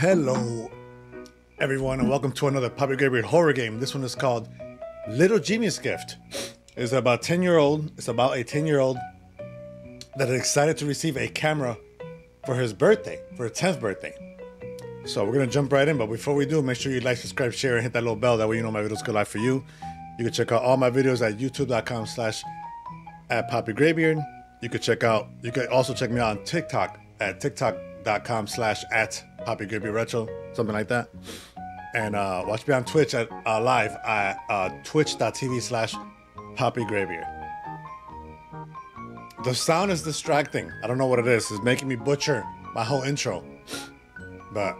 Hello, everyone, and welcome to another Papi GrayBeard horror game. This one is called Little Jimmy's Gift. It's about 10 year old. It's about a 10 year old that is excited to receive a camera for his birthday, for his 10th birthday. So we're gonna jump right in, but before we do, make sure you like, subscribe, share, and hit that little bell. That way you know my videos go live for you. You can check out all my videos at youtube.com slash at Papi GrayBeard. You could check out, you could also check me out on TikTok at tiktok.com slash at Papi GrayBeard Retro, something like that. And uh, watch me on Twitch at uh, live at uh, twitch.tv slash Papi GrayBeard. The sound is distracting. I don't know what it is. It's making me butcher my whole intro. But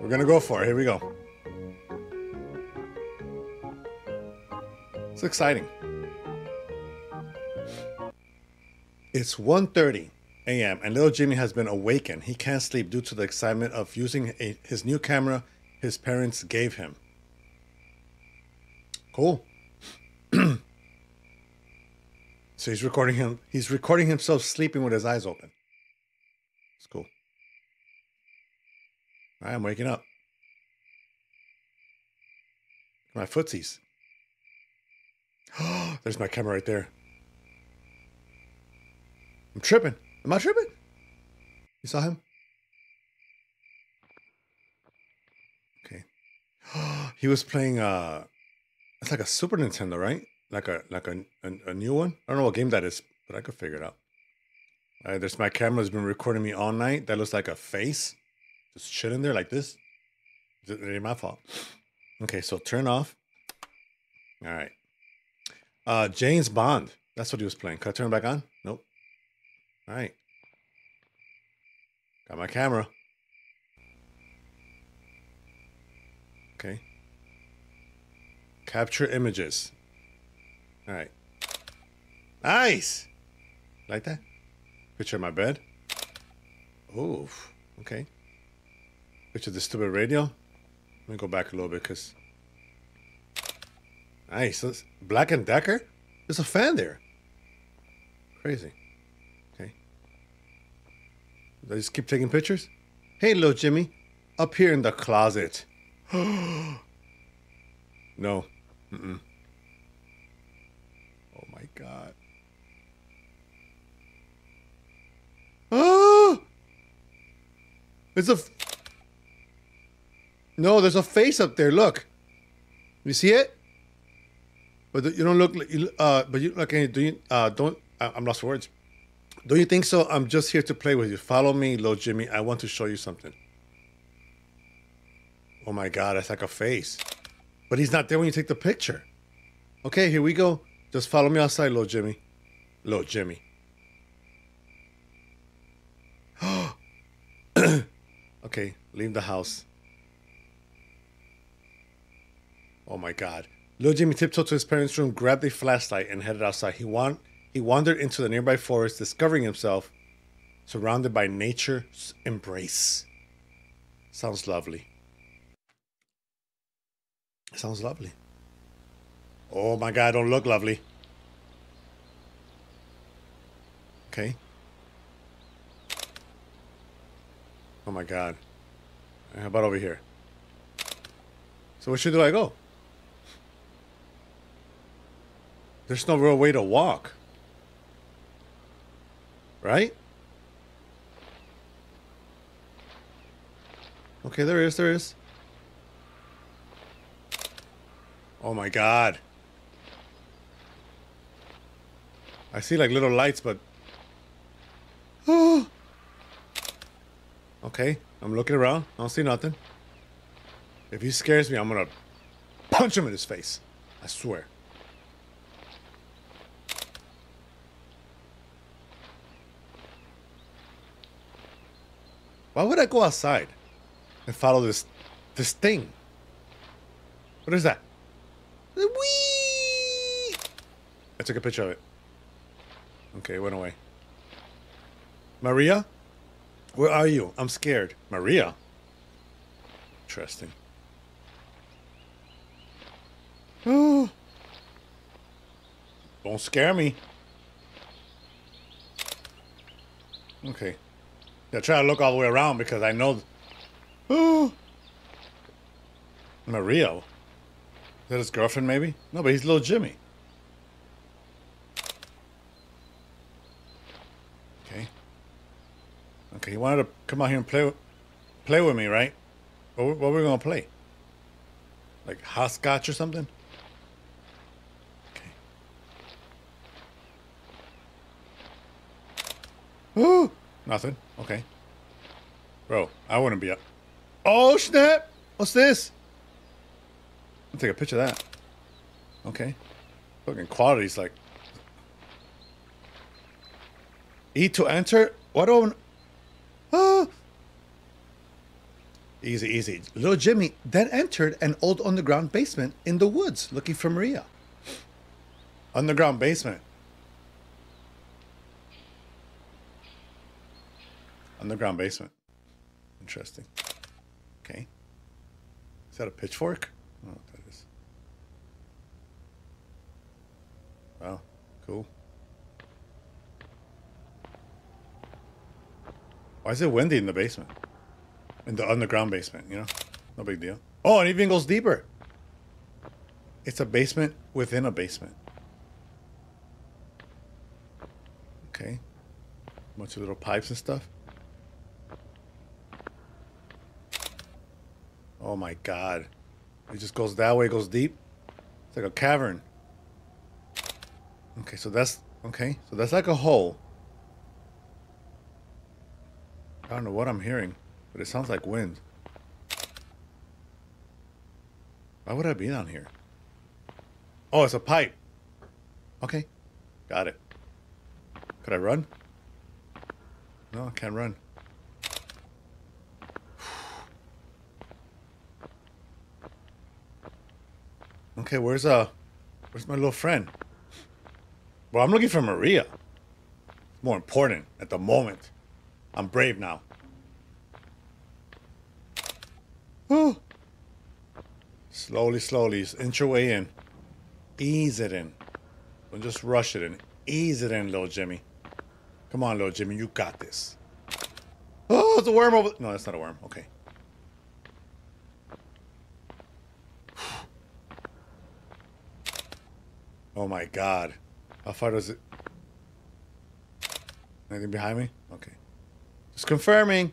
we're gonna go for it. Here we go. It's exciting. It's 1.30 a.m. and little Jimmy has been awakened. He can't sleep due to the excitement of using a, his new camera his parents gave him. Cool. so he's recording him. He's recording himself sleeping with his eyes open. It's cool. All right, I'm waking up. My footsies. There's my camera right there. I'm tripping. Am I tripping? You saw him? Okay. he was playing uh it's like a Super Nintendo, right? Like a like a, a, a new one. I don't know what game that is, but I could figure it out. There's my camera's been recording me all night. That looks like a face. Just chilling there like this. It ain't my fault. Okay, so turn off. All right. Uh James Bond. That's what he was playing. Can I turn it back on? Nope. All right. Got my camera. Okay. Capture images. All right. Nice. Like that? Picture of my bed. Oh, okay. Picture the stupid radio. Let me go back a little bit because. Nice. Black and Decker? There's a fan there. Crazy. I just keep taking pictures? Hey, little Jimmy. Up here in the closet. no. Mm-mm. Oh my god. Oh! There's a. F- no, there's a face up there. Look. You see it? But you don't look like. Uh, but you look. Do you? Uh, don't. I'm lost for words. Don't you think so? I'm just here to play with you. Follow me, little Jimmy. I want to show you something. Oh my God, that's like a face. But he's not there when you take the picture. Okay, here we go. Just follow me outside, little Jimmy. Little Jimmy. okay, leave the house. Oh my God. Little Jimmy tiptoed to his parents' room, grabbed a flashlight, and headed outside. He, wan- he wandered into the nearby forest, discovering himself surrounded by nature's embrace. Sounds lovely. Sounds lovely. Oh my God, don't look lovely. Okay. Oh my God. How about over here? So which way do I go? There's no real way to walk. Right? Okay, there is, there is. Oh my god. I see like little lights, but. Oh! Okay, I'm looking around. I don't see nothing. If he scares me, I'm gonna punch him in his face. I swear. Why would I go outside and follow this this thing? What is that? Whee! I took a picture of it. Okay, it went away. Maria? Where are you? I'm scared. Maria? Interesting. Don't scare me. Okay. I try to look all the way around because I know Oh. Maria. Is that his girlfriend, maybe? No, but he's little Jimmy. Okay. Okay, he wanted to come out here and play, play with me, right? What, what were we gonna play? Like hopscotch or something? Okay. Ooh, nothing. Okay. Bro, I wouldn't be up. Oh snap! What's this? I'll take a picture of that. Okay. Fucking quality's like. E to enter? What on? Ah! Easy, easy. Little Jimmy then entered an old underground basement in the woods looking for Maria. Underground basement. Underground basement. Interesting. Okay. Is that a pitchfork? What that is. Wow. Cool. Why is it windy in the basement? In the underground basement, you know? No big deal. Oh, it even goes deeper. It's a basement within a basement. Okay. Bunch of little pipes and stuff. Oh my god. It just goes that way, it goes deep. It's like a cavern. Okay, so that's okay. So that's like a hole. I don't know what I'm hearing, but it sounds like wind. Why would I be down here? Oh, it's a pipe. Okay. Got it. Could I run? No, I can't run. Okay, where's uh where's my little friend? Well, I'm looking for Maria. It's More important at the moment. I'm brave now. Whew. Slowly, slowly, inch your way in. Ease it in. Don't just rush it in. Ease it in, little Jimmy. Come on, little Jimmy, you got this. Oh, it's a worm over. No, that's not a worm. Okay. Oh my god. How far does it... Anything behind me? Okay. Just confirming.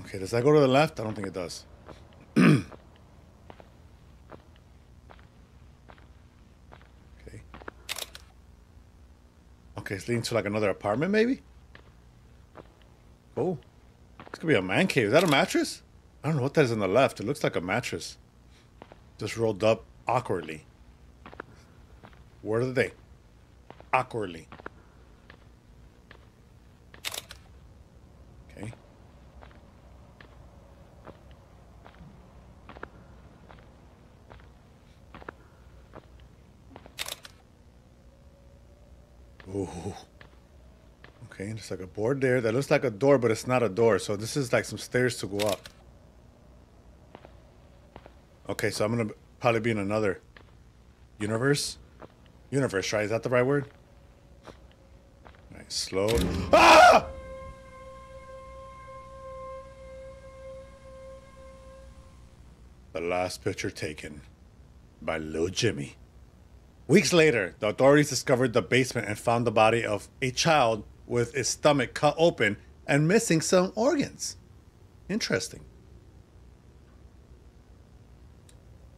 Okay, does that go to the left? I don't think it does. okay. Okay, it's leading to like another apartment maybe? Oh. This could be a man cave. Is that a mattress? I don't know what that is on the left. It looks like a mattress. Just rolled up awkwardly. Word of the day. Awkwardly. Okay. Ooh. Okay, there's like a board there that looks like a door, but it's not a door. So this is like some stairs to go up. Okay, so I'm gonna probably be in another universe. Universe, right? Is that the right word? All right, slow. Ah! The last picture taken by Lil Jimmy. Weeks later, the authorities discovered the basement and found the body of a child with its stomach cut open and missing some organs. Interesting.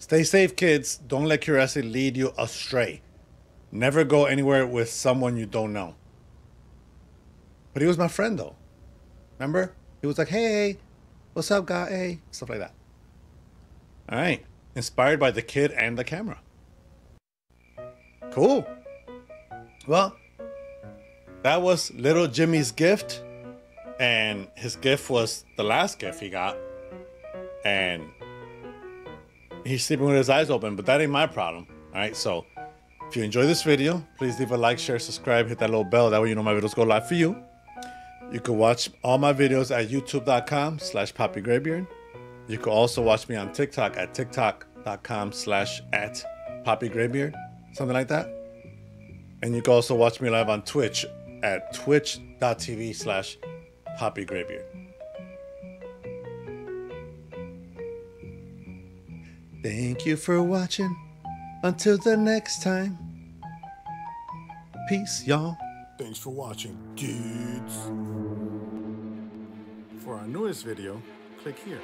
Stay safe, kids. Don't let curiosity lead you astray. Never go anywhere with someone you don't know. But he was my friend, though. Remember? He was like, hey, what's up, guy? Hey, stuff like that. All right. Inspired by the kid and the camera. Cool. Well, that was little Jimmy's gift. And his gift was the last gift he got. And he's sleeping with his eyes open, but that ain't my problem. All right, so if you enjoy this video, please leave a like, share, subscribe, hit that little bell. That way you know my videos go live for you. You can watch all my videos at youtube.com slash papigraybeard. You can also watch me on TikTok at tiktok.com slash at papigraybeard, something like that. And you can also watch me live on Twitch at twitch.tv slash Papi Thank you for watching. Until the next time. Peace, y'all. Thanks for watching, dudes. For our newest video, click here.